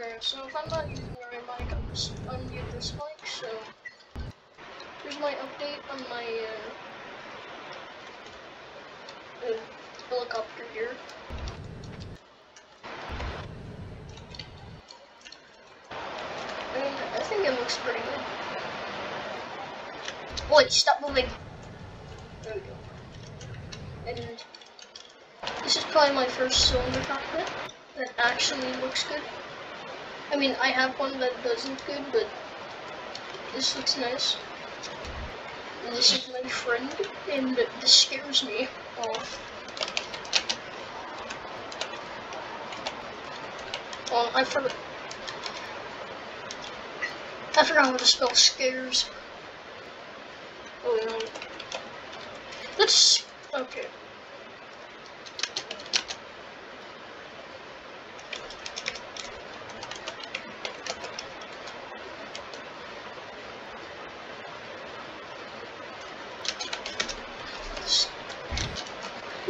Okay, so if I'm not using my mic, I'll just unmute this mic, so here's my update on my uh, uh, helicopter here. I I think it looks pretty good. Wait, stop moving. There we go. And this is probably my first cylinder cockpit that actually looks good. I mean, I have one that does look good, but this looks nice. This is my friend, and this scares me off. Oh, I forgot. I forgot how to spell scares. Oh no. Let's. Okay.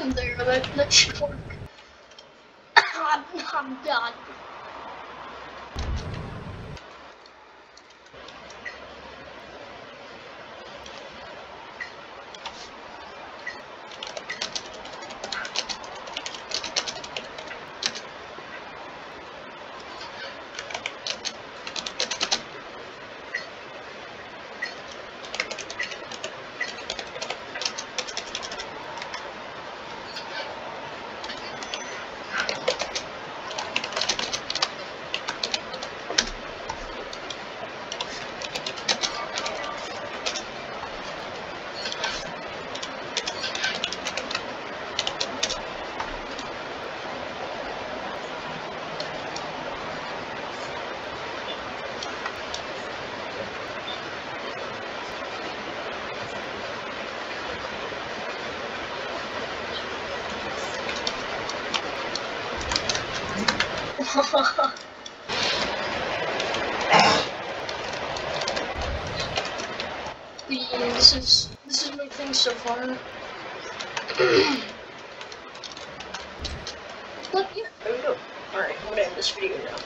There, that should work. I'm, I'm done. yeah, this is this is my thing so far. but yeah, there we go. Alright, I'm gonna end this video now.